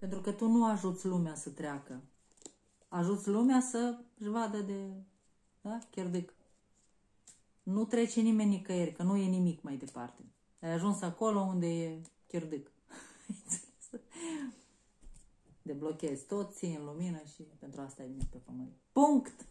Pentru că tu nu ajuți lumea să treacă. Ajuți lumea să-și vadă de... Da? Chiar Nu trece nimeni nicăieri, că nu e nimic mai departe. Ai ajuns acolo unde e chirdâc. Deblochezi tot, ții în lumină și pentru asta ai venit pe pământ. Punct!